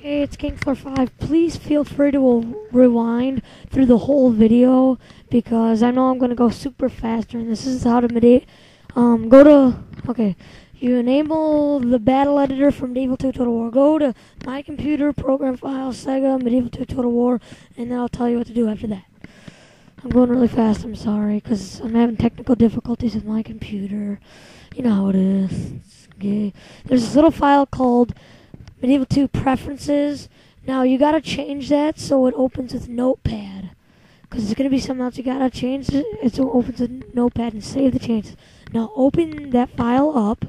Hey, it's Kingflare5. Please feel free to rewind through the whole video because I know I'm going to go super fast during this. This is how to medi- um, go to, okay, you enable the battle editor from Medieval 2 Total War. Go to My Computer, Program Files, Sega, Medieval 2 Total War, and then I'll tell you what to do after that. I'm going really fast, I'm sorry, because I'm having technical difficulties with my computer. You know how it is. There's this little file called Medieval 2 Preferences. Now, you gotta change that so it opens with Notepad. Because it's gonna be something else you gotta change it. It so it opens with Notepad and save the changes. Now, open that file up.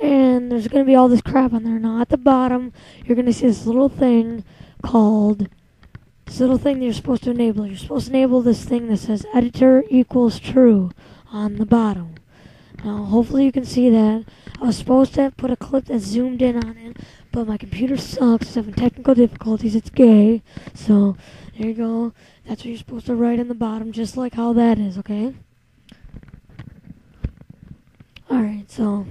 And there's gonna be all this crap on there. Now, at the bottom, you're gonna see this little thing called this little thing that you're supposed to enable. You're supposed to enable this thing that says editor equals true on the bottom. Now, hopefully you can see that. I was supposed to put a clip that zoomed in on it, but my computer sucks. It's having technical difficulties. It's gay. So, there you go. That's what you're supposed to write in the bottom, just like how that is, okay? Alright, so,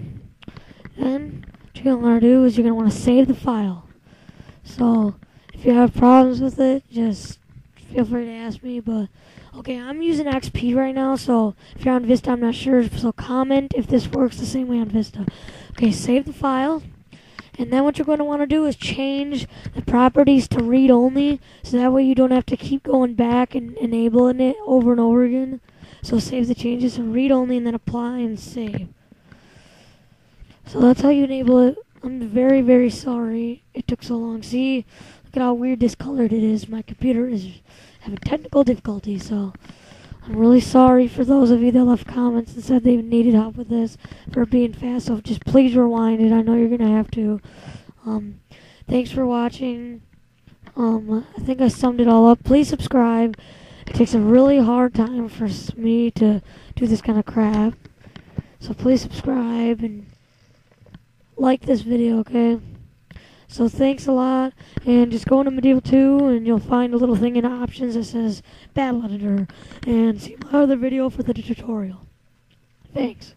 then, what you're going to want to do is you're going to want to save the file. So, if you have problems with it, just feel free to ask me, but Okay, I'm using XP right now, so if you're on Vista, I'm not sure. So comment if this works the same way on Vista. Okay, save the file. And then what you're going to want to do is change the properties to read only, so that way you don't have to keep going back and enabling it over and over again. So save the changes to read only and then apply and save. So that's how you enable it. I'm very, very sorry it took so long. See, at how weird discolored it is. My computer is having technical difficulties, so I'm really sorry for those of you that left comments and said they needed help with this for being fast. So just please rewind it. I know you're gonna have to. Um, thanks for watching. Um, I think I summed it all up. Please subscribe. It takes a really hard time for me to do this kind of crap. So please subscribe and like this video, okay? So thanks a lot, and just go into Medieval 2, and you'll find a little thing in options that says Battle Editor, and see my other video for the tutorial. Thanks.